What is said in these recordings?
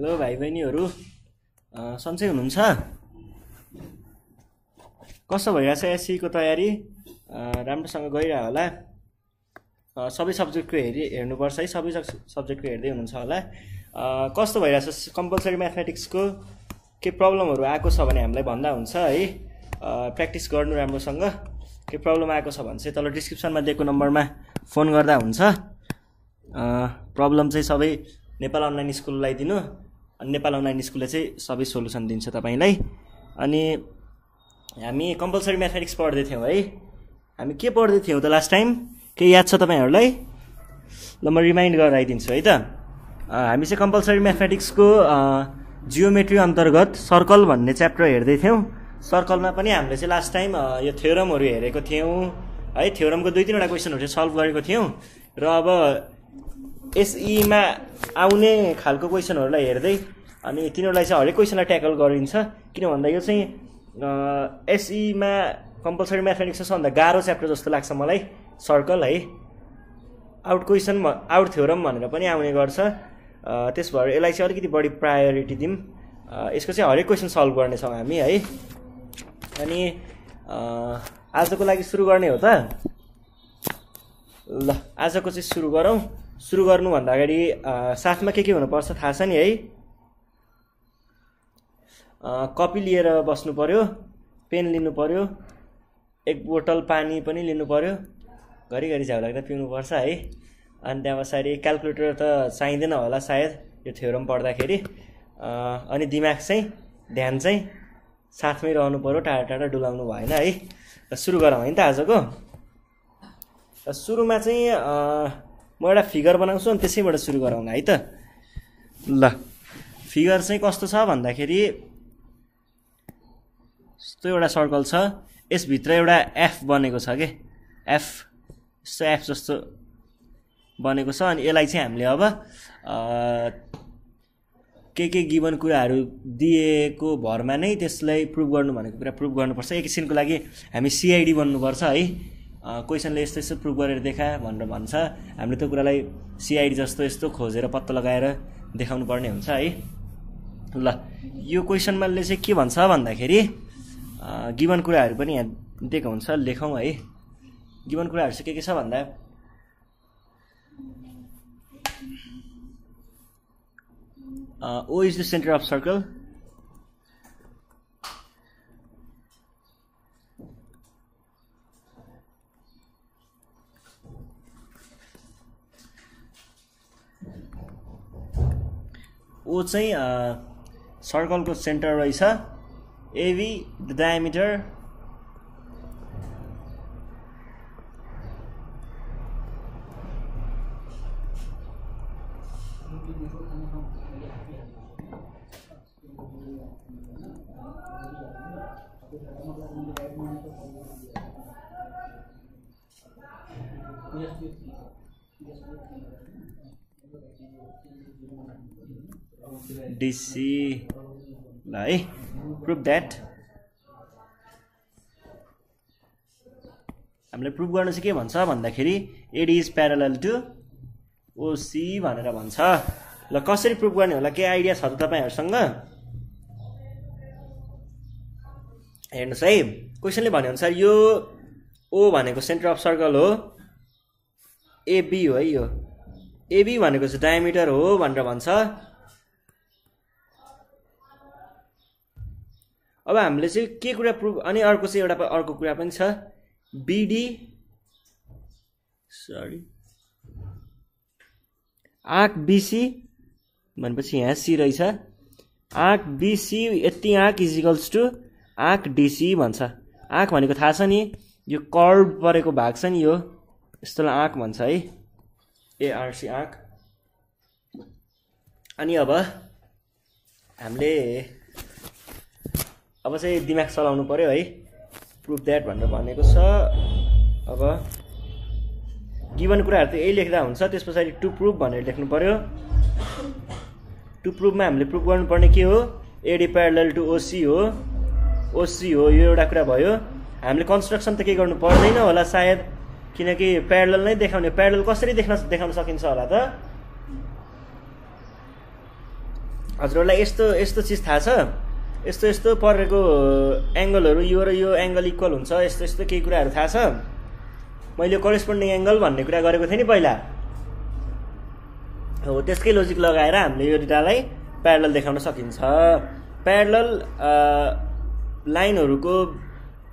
Hello भाइ बहिनीहरू सन्चै हुनुहुन्छ? कस्तो भइरहेछ एससीको तयारी? राम्रोसँग गइरह होला। सबै सब्जेक्टको हेरि हेर्नुपर्छ है सबै सब्- सब्जेक्टको हेर्दै हुनुहुन्छ होला। कस्तो भइरहेछ? कम्पलसरी म्याथमेटिक्सको केही प्रब्लमहरू आएको छ भने हामीलाई भन्दा हुन्छ है। प्र्याक्टिस गर्नु राम्रोसँग। केही प्रब्लम आएको छ भने चाहिँ तल डिस्क्रिप्सनमा दिएको नम्बरमा फोन गर्दा हुन्छ। प्रब्लम चाहिँ सबै नेपाल अनलाइन स्कुललाई दिनु नेपाल अनलाइन स्कुलले चाहिँ सबै सोल्युसन दिन्छ तपाईँलाई। अनि हामी कम्पलसरी म्याथमेटिक्स पढ्दै थियौँ है। हामी के पढ्दै थियौँ त लास्ट टाइम केही याद छ तपाईँहरूलाई? ल म रिमाइन्ड गराइदिन्छु है त। हामी चाहिँ कम्पलसरी म्याथमेटिक्सको जियोमेट्री अन्तर्गत सर्कल भन्ने च्याप्टर हेर्दै थियौँ। सर्कलमा पनि हामीले चाहिँ लास्ट टाइम यो थ्योरमहरू हेरेको थियौँ। है थ्योरमको दुई तिनवटा क्वेसनहरू चाहिँ सल्भ गरेको थियौँ। र अब एसईमा आउने खालको क्वेसनहरूलाई हेर्दै अनि तिनीहरूलाई चाहिँ हरेक क्वेसनलाई ट्याकल गरिन्छ। किन भन्दा यो चाहिँ एसईमा कम्पलसरी म्याथमेटिक्स सबभन्दा गाह्रो च्याप्टर जस्तो लाग्छ मलाई। सर्कल है। आउट क्वेसन आउट थ्योरम भनेर पनि आउने गर्छ। त्यस भएर यसलाई चाहिँ अलिकति बढी प्रायोरिटी दिउँ यसको चाहिँ हरेक क्वेसन सल्भ गर्नेछौँ हामी है। अनि आजको लागि सुरु गर्ने हो त? ल आजको चाहिँ सुरु गरौँ। सुरु गर्नुभन्दा अगाडि साथमा के के हुनुपर्छ थाहा छ नि है। कपी लिएर बस्नु पऱ्यो पेन लिनु पऱ्यो एक बोतल पानी पनि लिनु पऱ्यो घरिघरि झ्याउ लाग्दा पिउनुपर्छ है। अनि त्यहाँ पछाडि क्यालकुलेटर त चाहिँदैन होला सायद यो थ्योरम पढ्दाखेरि। अनि दिमाग चाहिँ ध्यान चाहिँ साथमै रहनु पऱ्यो टाढा टाढा डुलाउनु भएन है। र सुरु गरौँ है त आजको। र सुरुमा चाहिँ म एउटा फिगर बनाउँछु अनि त्यसैबाट सुरु गरौँला है त। ल फिगर चाहिँ कस्तो छ भन्दाखेरि यस्तो एउटा सर्कल छ। यसभित्र एउटा एफ बनेको छ कि? एफ यस्तो एफ जस्तो बनेको छ। अनि यसलाई चाहिँ हामीले अब के के गिभन कुराहरू दिएको भरमा नै त्यसलाई प्रुभ गर्नु भनेको कुरा प्रुभ गर्नुपर्छ। एकछिनको लागि हामी सिआइडी बन्नुपर्छ है। क्वेसनले यस्तो यस्तो प्रुभ गरेर देखा भनेर भन्छ। हामीले त्यो कुरालाई सिआइडी जस्तो यस्तो खोजेर पत्ता लगाएर देखाउनु पर्ने हुन्छ है। ल यो क्वेसनमाले चाहिँ के भन्छ भन्दाखेरि गिभन कुराहरू पनि यहाँ दिएको हुन्छ। लेखौँ है। गिभन कुराहरू चाहिँ के के छ भन्दा? O is the center of circle. O चाहिँ सर्कलको सेन्टर रहेछ। एभी द डायमिटर डिसी ल है प्रुभ द्याट हामीले प्रुभ गर्नु चाहिँ के भन्छ भन्दाखेरि AD is parallel to OC भनेर भन्छ। ल कसरी प्रुभ गर्ने होला? के आइडिया छ त तपाईँहरूसँग? हेर्नुहोस् है क्वेसनले भनेअनुसार यो ओ भनेको सेन्टर अफ सर्कल हो एबी हो है यो। एबी भनेको चाहिँ डायमिटर हो भनेर भन्छ। अब हामीले चाहिँ के कुरा प्रुभ अनि अर्को चाहिँ एउटा अर्को कुरा पनि छ। बिडी सरी आँक बिसी भनेपछि यहाँ सी रहेछ। आँक बिसी यति arc equals to arc DC भन्छ। आँक भनेको थाहा छ नि यो कर्भ परेको भाग छ नि यो। यस्तोलाई आँक भन्छ है। एआरसी आँक अनि अब हामीले अब चाहिँ दिमाग चलाउनु पऱ्यो है। प्रुभ द्याट भनेर भनेको छ। अब गिभन कुराहरू त यही लेख्दा हुन्छ त्यस पछाडि टु प्रुभ भनेर लेख्नु पऱ्यो टु प्रुभमा हामीले प्रुभ गर्नुपर्ने के हो? एडी प्यारल टु ओसी हो। ओसी हो यो एउटा कुरा भयो। हामीले कन्स्ट्रक्सन त केही गर्नु पर्दैन होला सायद किनकि प्यारल नै देखाउने प्यारल कसरी देख्न देखाउन सकिन्छ होला त? हजुरहरूलाई यस्तो यस्तो चिज थाहा छ? यस्तो यस्तो परेको एङ्गलहरू यो र यो एङ्गल इक्वल हुन्छ यस्तो यस्तो केही कुराहरू थाहा छ? मैले करेस्पोन्डिङ एङ्गल भन्ने कुरा गरेको थिएँ नि पहिला। हो त्यसकै लोजिक लगाएर हामीले यो डेटालाई प्यारल देखाउन सकिन्छ। प्यारल लाइनहरूको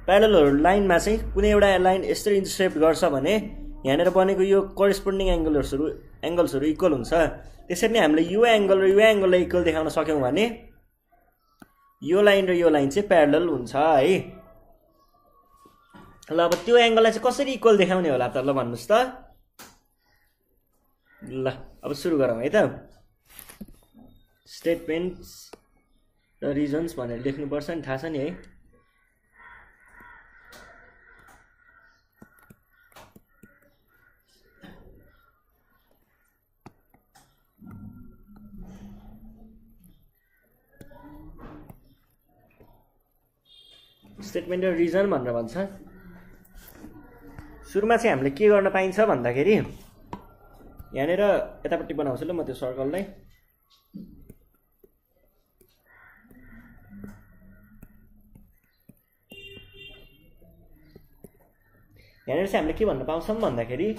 प्यारलहरू लाइनमा चाहिँ कुनै एउटा लाइन यस्तो इन्टरसेप्ट गर्छ भने यहाँनिर बनेको यो करेस्पोन्डिङ एङ्गल्सहरू एङ्गल्सहरू इक्वल हुन्छ। त्यसरी नै हामीले यो एङ्गल र यो एङ्गललाई इक्वल देखाउन सक्यौँ भने यो लाइन र यो लाइन चाहिँ प्यारल हुन्छ है। ल अब त्यो एङ्गललाई चाहिँ कसरी इक्वल देखाउने होला त? ल भन्नुहोस् त। ल अब सुरु गरौँ है त। स्टेटमेन्ट्स र रिजन्स भनेर लेख्नुपर्छ नि थाहा छ नि है। स्टेटमेन्ट र रिजन भनेर भन्छ। सुरुमा चाहिँ हामीले के गर्न पाइन्छ भन्दाखेरि यहाँनिर यतापट्टि बनाउँछु ल म त्यो सर्कललाई। यहाँनिर चाहिँ हामीले के भन्न पाउँछौँ भन्दाखेरि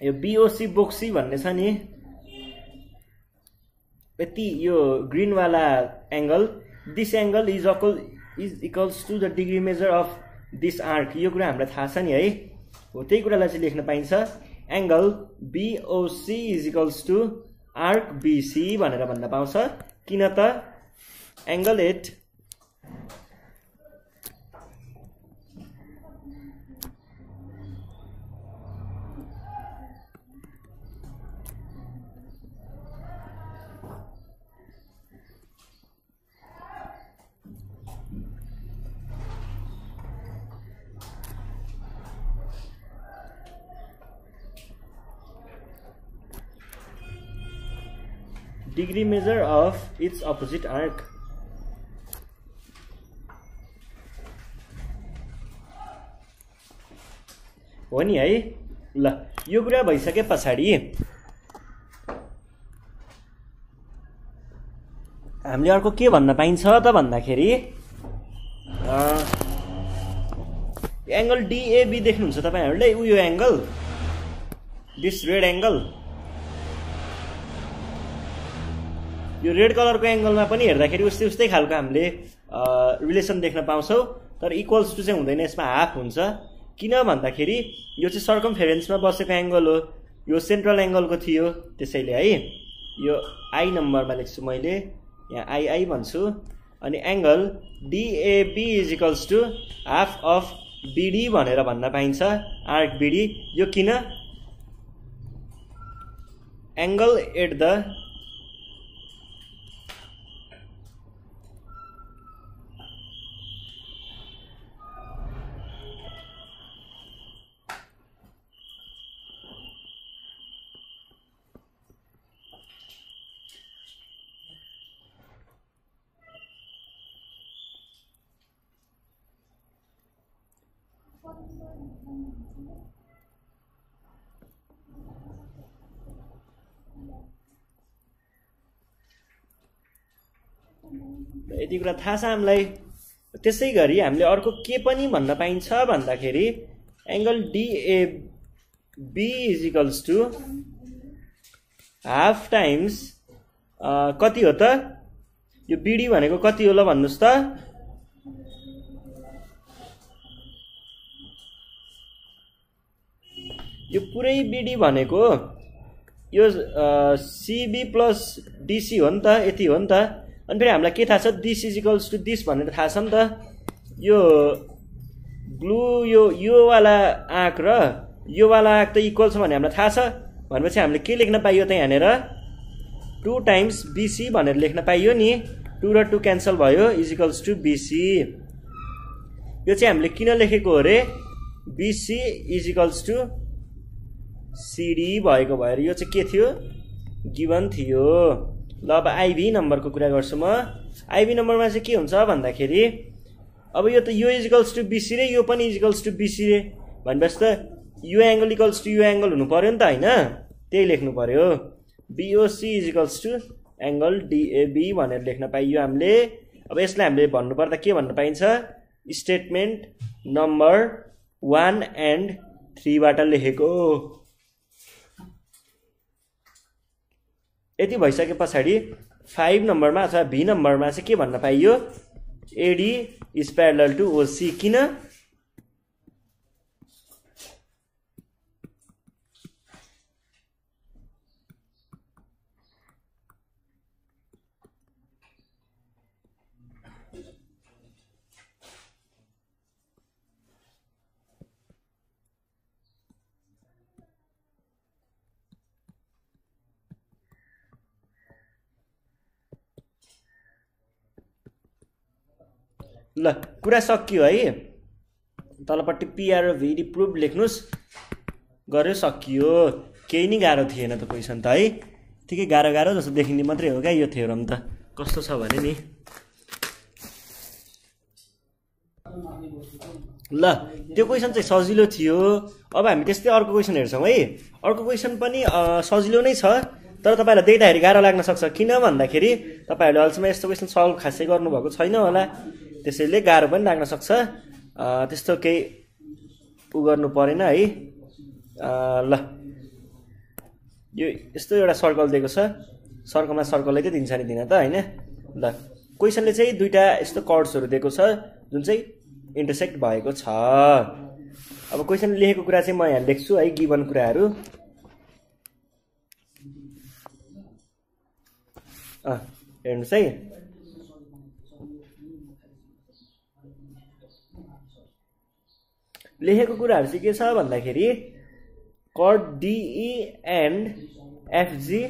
यो बिओसी बोक्सी भन्ने छ नि यति यो ग्रिनवाला angle this angle is equal is equals to the degree measure of this arc यो कुरा हामीलाई थाहा छ नि है? हो त्यही कुरालाई चाहिँ लेख्न पाइन्छ। Angle BOC is equals to arc BC भनेर भन्न पाउँछ। किन त? Angle at degree measure of its opposite arc हो नि है? ल यो कुरा भइसके पछाडि हामीले अर्को के भन्न पाइन्छ त भन्दाखेरि एङ्गल डिएबी देख्नुहुन्छ तपाईँहरूले? उयो एङ्गल? दिस रेड एङ्गल यो रेड कलरको एङ्गलमा पनि हेर्दाखेरि उस्तै उस्तै खालको हामीले रिलेसन देख्न पाउँछौँ। तर इक्वल्स टु चाहिँ हुँदैन यसमा हाफ हुन्छ। किन भन्दाखेरि यो चाहिँ सर्कम फेरेन्समा बसेको एङ्गल हो। यो सेन्ट्रल एङ्गलको थियो त्यसैले है। यो आई नम्बरमा लेख्छु मैले। यहाँ आइआई भन्छु। अनि angle DAB is equals to half of BD भनेर भन्न पाइन्छ। आर्क बिडी यो किन? एङ्गल एट द यति कुरा थाहा छ हामीलाई। त्यसै गरी हामीले अर्को के पनि भन्न पाइन्छ भन्दाखेरि angle DAB is equals to half times कति हो त? यो बिडी भनेको कति हो ल भन्नुहोस् त? यो पुरै बिडी भनेको यो सिबी प्लस डिसी हो नि त यति हो नि त। अनि फेरि हामीलाई के थाहा छ? This is equals to this भनेर थाहा छ नि त। यो ब्लु यो योवाला आँक र योवाला आँक त इक्वल छ भने हामीलाई थाहा छ। भनेपछि हामीले के लेख्न पाइयो त यहाँनिर? टु टाइम्स बिसी भनेर लेख्न पाइयो नि। टु र टु क्यान्सल भयो इज इक्वल्स टु बिसी यो चाहिँ हामीले किन लेखेको हो अरे BC is equals to CD भएको भएर यो चाहिँ के थियो? गिभन थियो। ल अब आइभी नम्बरको कुरा गर्छु म। आइभी नम्बरमा चाहिँ के हुन्छ भन्दाखेरि अब यो त यो इजिकल्स टु बिसी रे यो पनि इजिकल्स टु बिसी रे। भनेपछि त यो एङ्गल इक्वल्स टु यो एङ्गल हुनु पऱ्यो नि त होइन। त्यही लेख्नु पऱ्यो BOC is equals to angle DAB भनेर लेख्न पाइयो हामीले। अब यसलाई हामीले भन्नुपर्दा के भन्न पाइन्छ? स्टेटमेन्ट नम्बर वान एन्ड थ्रीबाट लेखेको। यति भइसके पछाडि फाइभ नम्बरमा अथवा भी नम्बरमा चाहिँ के भन्न पाइयो? AD is parallel to OC किन ल कुरा सकियो है। तलपट्टि पिआर भिडी प्रुफ लेख्नुहोस् गऱ्यो सकियो। केही नै गाह्रो थिएन त क्वेसन त है। ठिकै गाह्रो गाह्रो जस्तो देखिने मात्रै हो क्या यो थ्योरम त। कस्तो छ भने नि। ल त्यो क्वेसन चाहिँ सजिलो थियो। अब हामी त्यस्तै अर्को क्वेसन हेर्छौँ है। अर्को क्वेसन पनि सजिलो नै छ। तर तपाईँहरूलाई देख्दाखेरि गाह्रो लाग्न सक्छ। किन भन्दाखेरि तपाईँहरूले अहिलेसम्म यस्तो क्वेसन सल्भ खासै गर्नुभएको छैन होला। त्यसैले गाह्रो पनि लाग्न सक्छ। त्यस्तो केही उ गर्नु परेन है। ल। यो यस्तो एउटा सर्कल दिएको छ। सर्कलमा सर्कलै चाहिँ दिन्छ नि दिन त होइन? ल। क्वेसनले चाहिँ दुइटा यस्तो कर्ड्सहरू दिएको छ जुन चाहिँ इन्टरसेक्ट भएको छ। अब क्वेसन लेखेको कुरा चाहिँ म यहाँ लेख्छु है गिभन कुराहरू। हेर्नुहोस् है। लेखेको कुराहरू चाहिँ के छ भन्दाखेरि? कड डिई एन्ड एफजी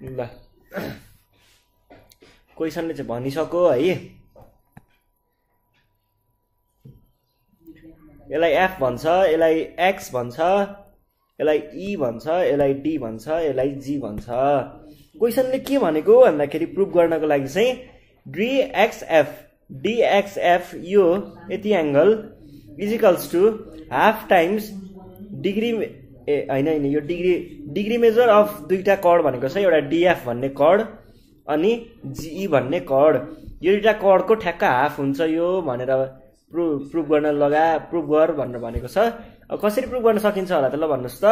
ल। क्वेसनले चाहिँ भनिसक्यो है। यसलाई एफ भन्छ यसलाई एक्स भन्छ यसलाई ई भन्छ यसलाई डी भन्छ यसलाई जी भन्छ। क्वेसनले के भनेको? भन्दाखेरि प्रुभ गर्नको लागि चाहिँ डिएक्सएफ डिएक्सएफ यो यति angle is equals to half times degree ए होइन होइन यो डिग्री डिग्री मेजर अफ दुईवटा कड भनेको छ एउटा डिएफ भन्ने कड अनि जिई भन्ने कड यो दुइटा कडको ठ्याक्क हाफ हुन्छ यो भनेर प्रु प्रुभ गर्न लगा प्रुभ गर भनेर भनेको छ। अब कसरी प्रुभ गर्न सकिन्छ होला त ल भन्नुहोस् त।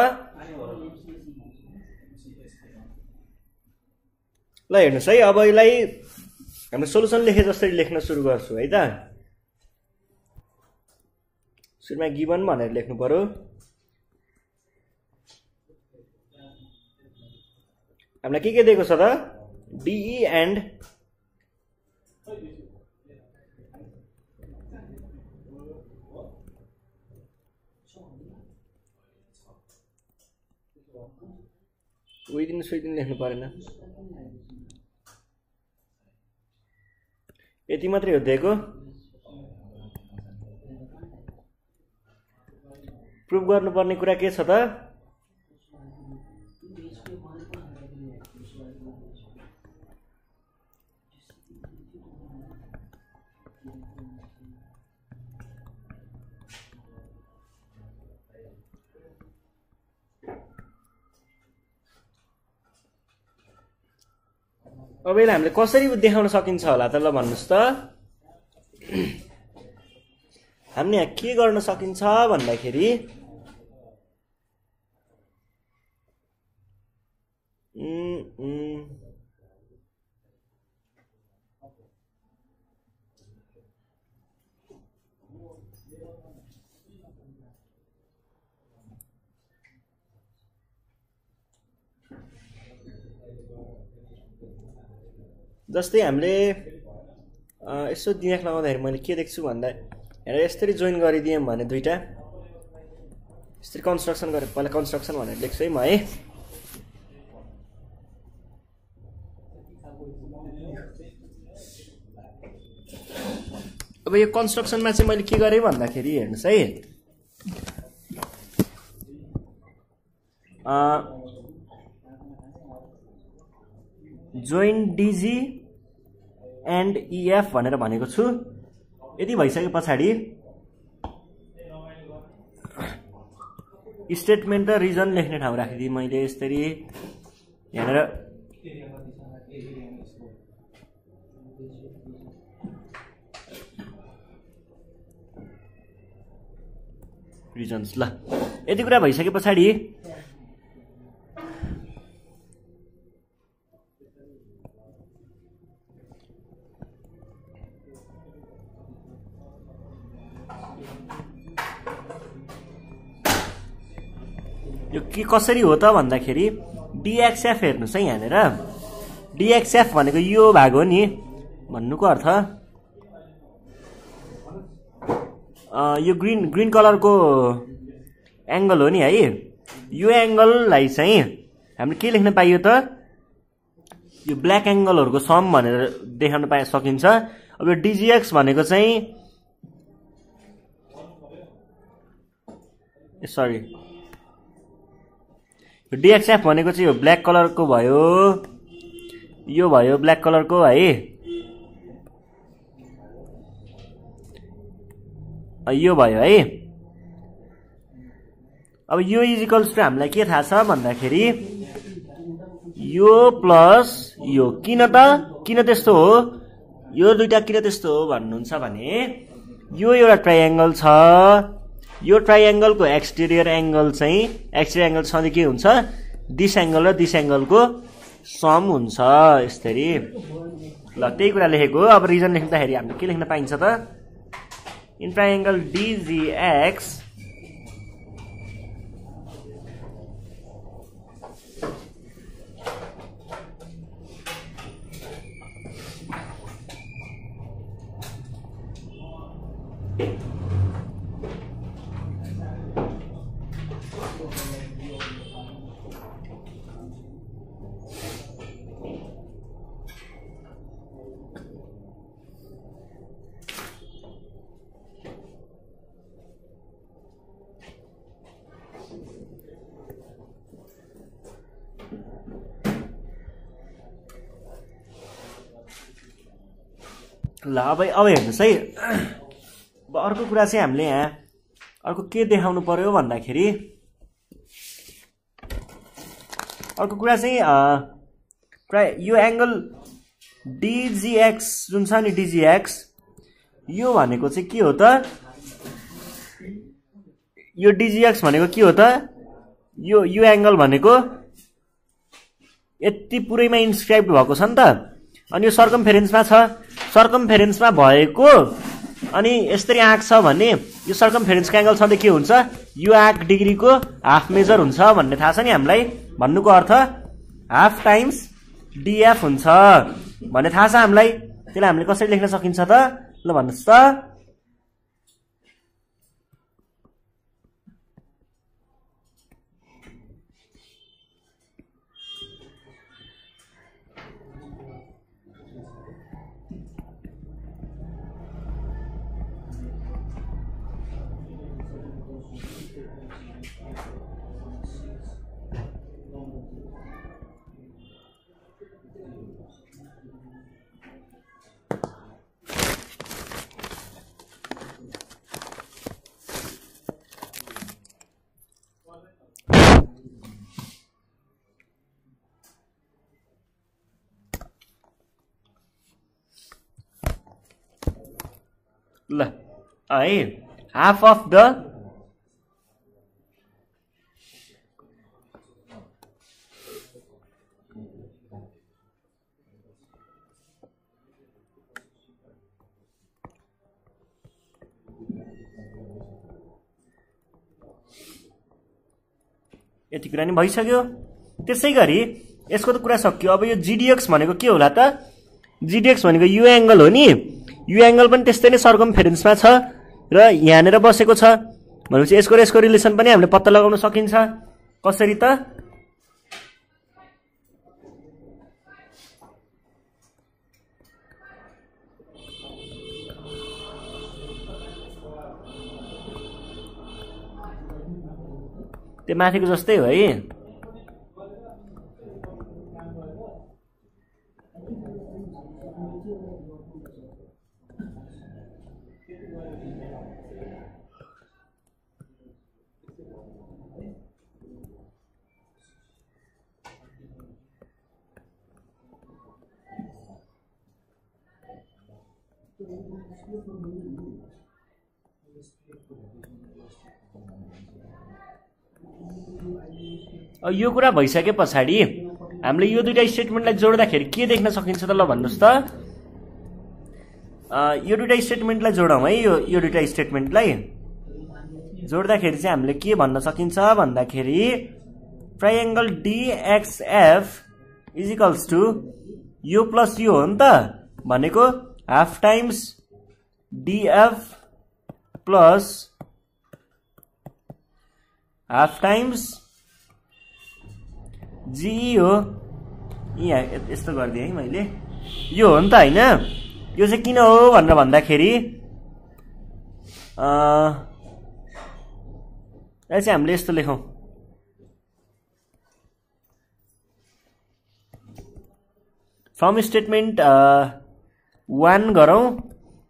ल हेर्नुहोस् है अब यसलाई हाम्रो सोलुसन लेखे जसरी लेख्न सुरु गर्छु है त? सुरुमा गिभन भनेर लेख्नु पऱ्यो हामीलाई के के दिएको छ त? डिई एन्ड उहिदिन सुइदिन लेख्नु परेन। यति मात्रै हो दिएको प्रुभ गर्नुपर्ने कुरा के छ त अब यसलाई हामीले कसरी देखाउन सकिन्छ होला त ल भन्नुहोस् त। हामीले यहाँ के गर्न सकिन्छ भन्दाखेरि जस्तै हामीले यसो दिमाग लगाउँदाखेरि मैले के देख्छु भन्दा हेर यसरी जोइन गरिदिएँ भने दुइटा यसरी कन्स्ट्रक्सन गरेर पहिला कन्स्ट्रक्सन भनेर लेख्छु है म है। अब यो कन्स्ट्रक्सनमा चाहिँ मैले के गरेँ भन्दाखेरि हेर्नुहोस् है। जोइन डिजी एन्ड इएफ भनेर भनेको छु। यति भइसके पछाडि स्टेटमेन्ट र रिजन लेख्ने ठाउँ राखिदिएँ मैले यसरी। यहाँनिर रिजन्स ल। यति कुरा भइसके पछाडि यो के कसरी हो त भन्दाखेरि डिएक्सएफ हेर्नुहोस् है यहाँनिर। डिएक्सएफ भनेको यो भाग हो नि। भन्नुको अर्थ यो ग्रिन ग्रिन कलरको एङ्गल हो नि है। यो एङ्गललाई चाहिँ हामीले के लेख्न पाइयो त? यो ब्ल्याक एङ्गलहरूको सम भनेर देखाउन पाए सकिन्छ। अब यो डिजिएक्स भनेको चाहिँ सरी। डिएक्सएफ भनेको चाहिँ यो ब्ल्याक कलरको भयो। यो भयो ब्ल्याक कलरको है। यो भयो है। अब यो इजिकल्स टु हामीलाई के थाहा छ भन्दाखेरि यो प्लस यो किन त? किन त्यस्तो हो? यो दुइटा किन त्यस्तो हो भन्नुहुन्छ भने यो एउटा ट्राइएङ्गल छ। यो ट्राइएङ्गलको एक्सटेरियर एङ्गल चाहिँ एक्सटेरियर एङ्गल सधैँ के हुन्छ? दिस एङ्गल र दिस एङ्गलको सम हुन्छ। यसरी। ल त्यही कुरा लेखेको अब रिजन लेख्दाखेरि हामीले के लेख्न पाइन्छ त? इन ट्राइएङ्गल डिजिएक्स ल अब अब हेर्नुहोस् है। अब अर्को कुरा चाहिँ हामीले यहाँ अर्को के देखाउनु पर्यो भन्दाखेरि अर्को कुरा चाहिँ प्राय यो एङ्गल डिजिएक्स जुन छ नि डिजिएक्स यो भनेको चाहिँ के हो त? यो डिजिएक्स भनेको के हो त? यो यो एङ्गल भनेको यति पुरैमा इन्सक्राइब भएको छ नि त। अनि यो सर्कमफेरेन्समा छ। सर्कमफेरेन्समा भएको। अनि यसरी आँक छ भने यो सर्कमफेरेन्सको एङ्गल सधैँ के हुन्छ? यो आँक डिग्रीको हाफ मेजर हुन्छ भन्ने थाहा छ नि हामीलाई। भन्नुको अर्थ हाफ टाइम्स डिएफ हुन्छ भन्ने थाहा छ हामीलाई। त्यसलाई हामीले कसरी लेख्न सकिन्छ त? ल भन्नुहोस् त। ल है हाफ अफ द यति कुरा नि भइसक्यो। त्यसै गरी यसको त कुरा सकियो। अब यो जिडिएक्स भनेको के होला त? जिडिएक्स भनेको यु एङ्गल हो नि। यो एङ्गल पनि त्यस्तै नै सर्कम फेरेन्समा छ र यहाँनिर बसेको छ। भनेपछि यसको र यसको रिलेसन पनि हामीले पत्ता लगाउन सकिन्छ। कसरी त? त्यो माथिको जस्तै हो है। यो कुरा भइसके पछाडि हामीले यो दुइटा स्टेटमेन्टलाई जोड्दाखेरि के देख्न सकिन्छ त ल भन्नुहोस् त। यो दुइटा स्टेटमेन्टलाई जोडौँ है यो यो दुइटा स्टेटमेन्टलाई जोड्दाखेरि चाहिँ हामीले के भन्न सकिन्छ भन्दाखेरि triangle DXF is equals to यो प्लस यो हो नि त भनेको half times DF plus half times G हो यहाँ यस्तो गरिदिएँ है मैले। यो हो नि त होइन? यो चाहिँ किन हो भनेर भन्दाखेरि यसलाई चाहिँ हामीले यस्तो लेखौँ। फ्रम स्टेटमेन्ट वान गरौँ।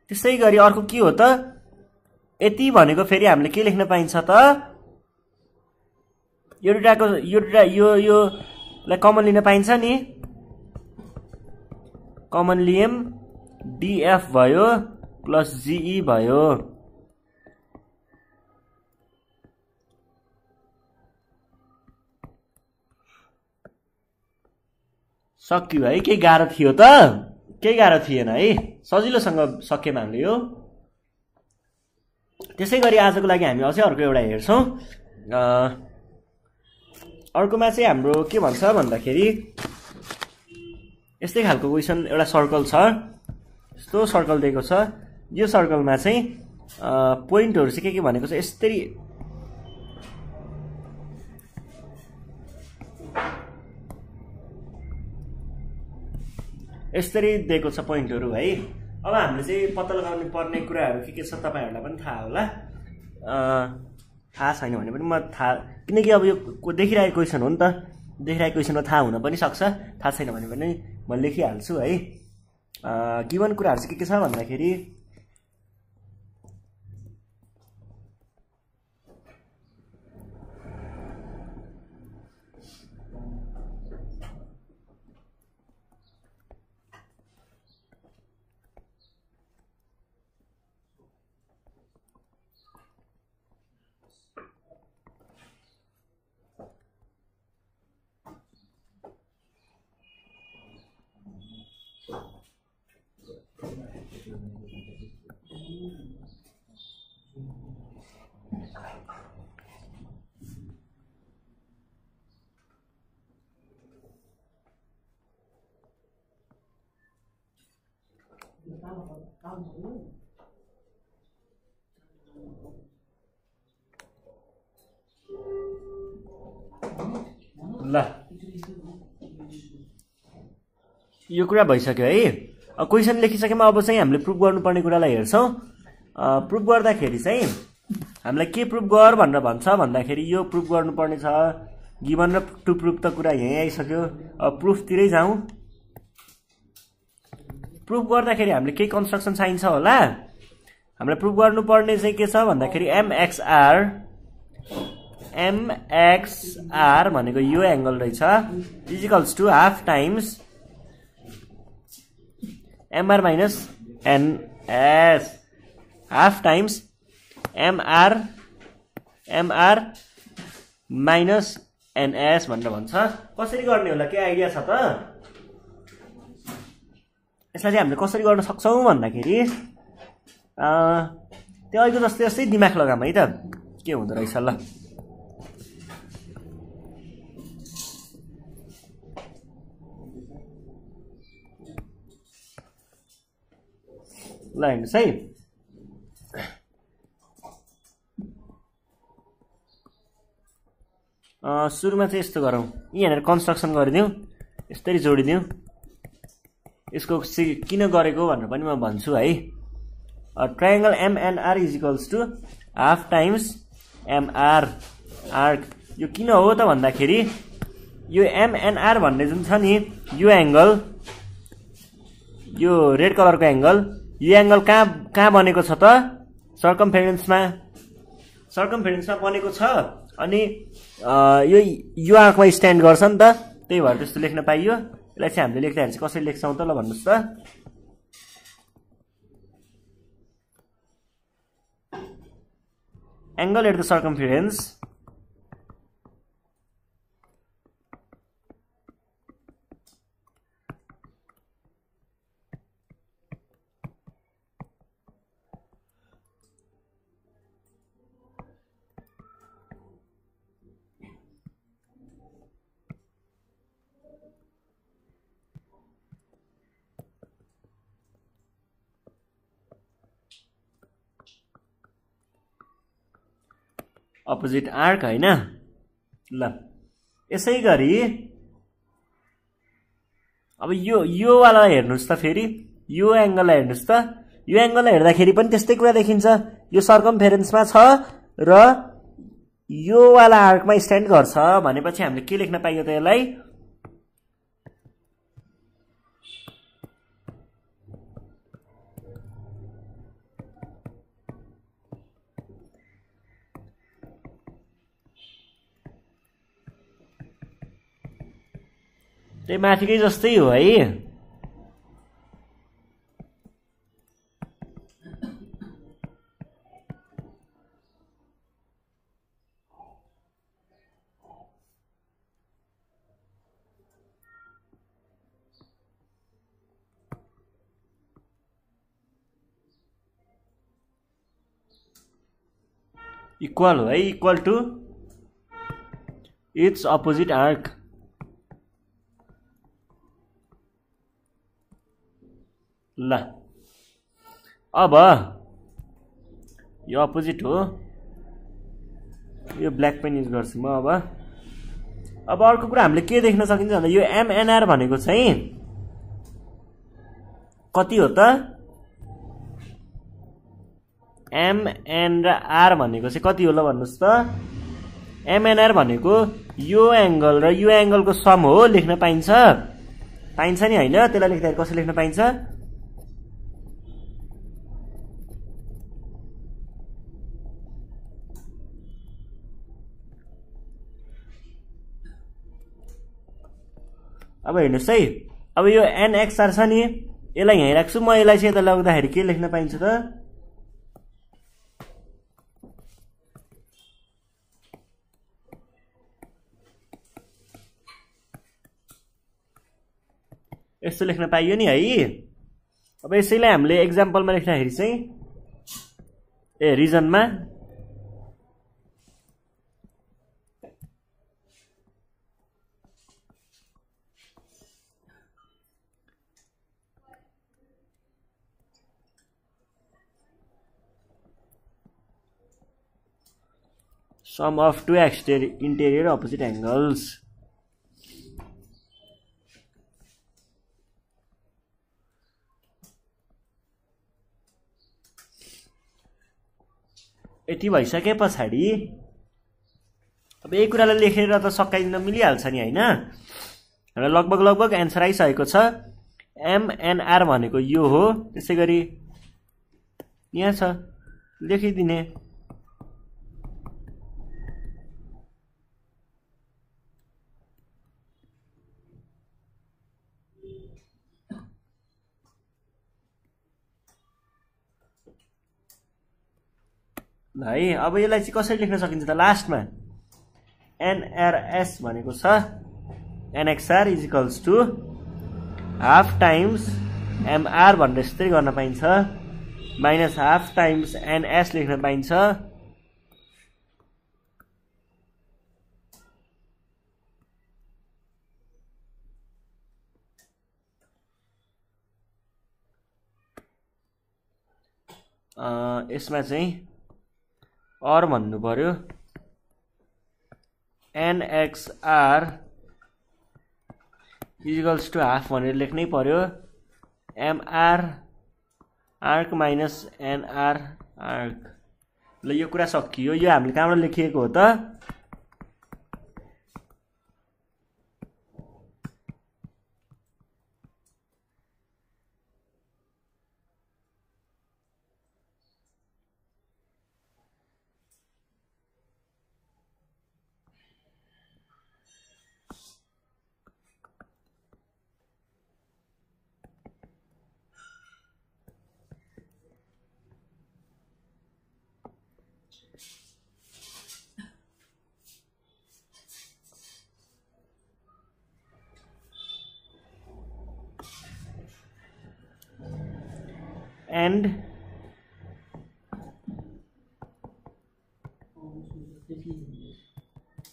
त्यसै गरी अर्को के हो त? यति भनेको फेरि हामीले के लेख्न पाइन्छ त? यो दुइटाको यो दुइटा यो योलाई कमन लिन पाइन्छ नि। कमन लिएम डिएफ भयो प्लस जिई भयो। सक्यो है? केही गाह्रो थियो त? केही गाह्रो थिएन है? सजिलोसँग सक्यौँ हामीले यो त्यसै गरी आजको लागि हामी अझै अर्को एउटा हेर्छौँ। अर्कोमा चाहिँ हाम्रो के भन्छ भन्दाखेरि यस्तै खालको क्वेसन एउटा सर्कल छ। यस्तो सर्कल दिएको छ। यो सर्कलमा चाहिँ पोइन्टहरू चाहिँ के के भनेको छ? यस्तरी यस्तरी दिएको छ पोइन्टहरू है। अब हामीले चाहिँ पत्ता लगाउनु पर्ने कुराहरू के के छ तपाईँहरूलाई पनि थाहा होला। थाहा छैन भने पनि म थाहा किनकि अब यो देखिरहेको क्वेसन हो नि त। देखिरहेको क्वेसनमा थाहा हुन पनि सक्छ थाहा छैन भने पनि म लेखिहाल्छु है। गिभन कुराहरू चाहिँ के के छ भन्दाखेरि ल। यो कुरा भइसक्यो है। क्वेसन लेखिसकेमा अब चाहिँ हामीले प्रुभ गर्नुपर्ने कुरालाई हेर्छौँ। प्रुभ गर्दाखेरि चाहिँ हामीलाई के प्रुभ गर भनेर भन्छ भन्दाखेरि यो प्रुभ गर्नुपर्ने छ। गिभन र टु प्रुभ त कुरा यहीँ आइसक्यो। अब प्रुफतिरै जाउँ। प्रुफ गर्दाखेरि हामीले केही कन्स्ट्रक्सन चाहिन्छ होला। हामीलाई प्रुफ गर्नुपर्ने चाहिँ के छ भन्दाखेरि एमएक्सआर एमएक्सआर भनेको यो एङ्गल रहेछ। Is equals to half times MR minus NS half times MR MR minus NS भनेर भन्छ। कसरी गर्ने होला के आइडिया छ त? यसलाई चाहिँ हामीले कसरी गर्न सक्छौँ भन्दाखेरि त्यो अहिलेको जस्तै जस्तै दिमाग लगाऊँ है त। के हुँदो रहेछ ल। ल हेर्नुहोस् है। सुरुमा चाहिँ यस्तो गरौँ। यहाँनिर कन्स्ट्रक्सन गरिदिउँ यसरी जोडिदिउँ। यसको सि- किन गरेको भनेर पनि म भन्छु है। Triangle MNR is equals to half times MR arc यो किन हो त भन्दाखेरि यो एमएनआर भन्ने जुन छ नि यो एङ्गल यो रेड कलरको एङ्गल यो एङ्गल कहाँ कहाँ बनेको छ त? सर्कमफेरेन्समा सर्कमफेरेन्समा बनेको छ। अनि यो यो आँकमा स्ट्यान्ड गर्छ नि त। त्यही भएर त्यस्तो लेख्न पाइयो। यसलाई चाहिँ हामीले लेख्दाखेरि चाहिँ कसरी लेख्छौँ त ल भन्नुहोस् त। Angle at the circumference opposite arc होइन? ल यसै गरी अब यो योवाला हेर्नुहोस् त फेरि यो एङ्गललाई हेर्नुहोस् त। यो एङ्गललाई हेर्दाखेरि पनि त्यस्तै कुरा देखिन्छ। यो सर्कमफेरेन्समा छ र योवाला आर्कमा स्ट्यान्ड गर्छ भनेपछि हामीले के लेख्न पाइयो त यसलाई? त्यही माथिकै जस्तै हो है इक्वल हो है equal to its opposite arc ल अब यो अपोजिट हो। यो ब्ल्याक पेन युज गर्छु म अब। अब अर्को कुरा हामीले के देख्न सकिन्छ भन्दा यो एमएनआर भनेको चाहिँ कति हो त? एमएन र आर भनेको चाहिँ कति होला भन्नुहोस् त? एमएनआर भनेको यो एङ्गल र यो एङ्गलको सम हो लेख्न पाइन्छ। पाइन्छ नि होइन? त्यसलाई लेख्दाखेरि कसरी लेख्न पाइन्छ? अब हेर्नुहोस् है। अब यो एनएक्सआर छ नि यसलाई यहीँ राख्छु। म यसलाई चाहिँ यता लग्दाखेरि के लेख्न पाइन्छ त? यस्तो लेख्न पाइयो नि है। अब यसैलाई हामीले एक्जाम्पलमा लेख्दाखेरि चाहिँ ए रिजनमा sum of two exterior interior opposite angles. यति भइसके पछाडि अब यही कुरालाई लेखेर त सकाइदिन मिलिहाल्छ नि होइन? र लगभग लगभग एन्सर आइसकेको छ। एमएनआर भनेको यो हो। त्यसै गरी यहाँ छ। लेखिदिने। है। अब यसलाई चाहिँ कसरी लेख्न सकिन्छ त लास्टमा? एनआरएस भनेको छ NXR is equals to half times MR भनेर यस्तै गर्न पाइन्छ। माइनस हाफ टाइम्स एनएस लेख्न पाइन्छ। यसमा चाहिँ अर भन्नु पर्यो। एनएक्सआर इजिकल्स टु हाफ भनेर लेख्नै पर्यो। MR arc minus NR arc ल यो कुरा सकियो। यो हामीले कहाँबाट लेखिएको हो त? एन्ड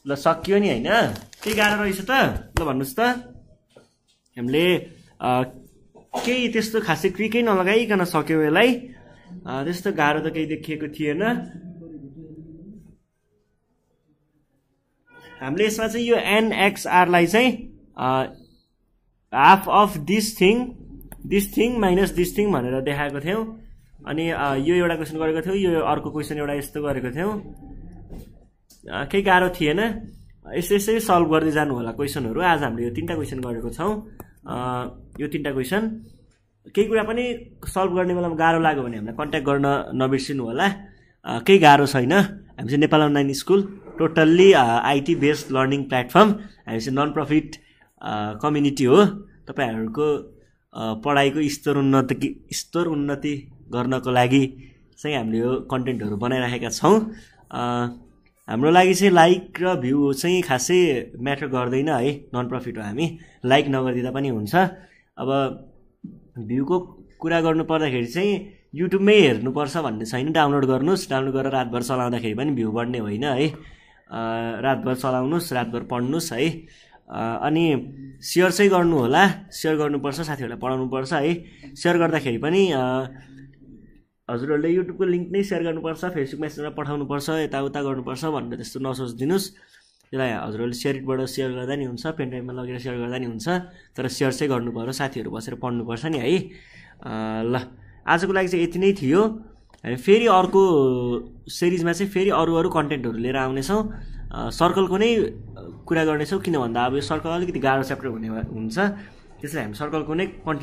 ल सकियो नि होइन। के गाह्रो रहेछ त? ल भन्नुहोस् त। हामीले केही त्यस्तो खासै क्रिकै नलगाइकन सक्यो यसलाई। त्यस्तो गाह्रो त केही देखिएको थिएन। हामीले यसमा चाहिँ यो एनएक्सआरलाई चाहिँ half of this thing this thing minus this thing भनेर देखाएको थियौँ। अनि यो एउटा क्वेसन गरेको थियौँ यो अर्को क्वेसन एउटा यस्तो गरेको थियौँ। केही गाह्रो थिएन। यसो यसै सल्भ गर्दै जानु होला क्वेसनहरू आज हामीले यो तिनवटा क्वेसन गरेको छौँ। यो तिनवटा क्वेसन केही कुरा पनि सल्भ गर्ने बेलामा गाह्रो लाग्यो भने हामीलाई कन्ट्याक्ट गर्न नबिर्सिनु होला। केही गाह्रो छैन। हामी चाहिँ Nepal online school totally IT based learning platform हामी चाहिँ नन प्रफिट कम्युनिटी हो। तपाईँहरूको पढाइको स्तर उन्नति स्तर उन्नति गर्नको लागि चाहिँ हामीले यो कन्टेन्टहरू बनाइराखेका छौँ। हाम्रो लागि चाहिँ लाइक र भ्यू चाहिँ खासै म्याटर गर्दैन है नन प्रफिट हो हामी। लाइक नगरिदिँदा पनि हुन्छ। अब भ्यूको कुरा गर्नु पर्दाखेरि चाहिँ युट्युबमै हेर्नुपर्छ भन्ने छैन। डाउनलोड गर्नुहोस्। डाउनलोड गरेर रातभर चलाउँदाखेरि पनि भ्यू बढ्ने होइन है। रातभर चलाउनुहोस् रातभर पढ्नुहोस् है। अनि सेयर चाहिँ गर्नु होला। सेयर गर्नुपर्छ साथीहरूलाई पढाउनुपर्छ है। सेयर गर्दाखेरि पनि हजुरहरूले युट्युबको लिङ्क नै सेयर गर्नुपर्छ फेसबुक मेसेजमा पठाउनुपर्छ यताउता गर्नुपर्छ भनेर त्यस्तो नसोचिदिनुहोस्। त्यसलाई हजुरहरूले सेयरबाट सेयर गर्दा नि हुन्छ पेनड्राइभमा लगेर सेयर गर्दा नि हुन्छ तर सेयर चाहिँ गर्नु पऱ्यो साथीहरू बसेर पढ्नुपर्छ नि है। ल आजको लागि चाहिँ यति नै थियो। हामी फेरि अर्को सिरिजमा चाहिँ फेरि अरू अरू कन्टेन्टहरू लिएर आउनेछौँ। सर्कलको नै कुरा गर्नेछौँ? किन भन्दा अब यो सर्कल अलिकति गाह्रो च्याप्टर हुने हुन्छ। त्यसलाई हामी सर्कलको नै कन्टिन्यू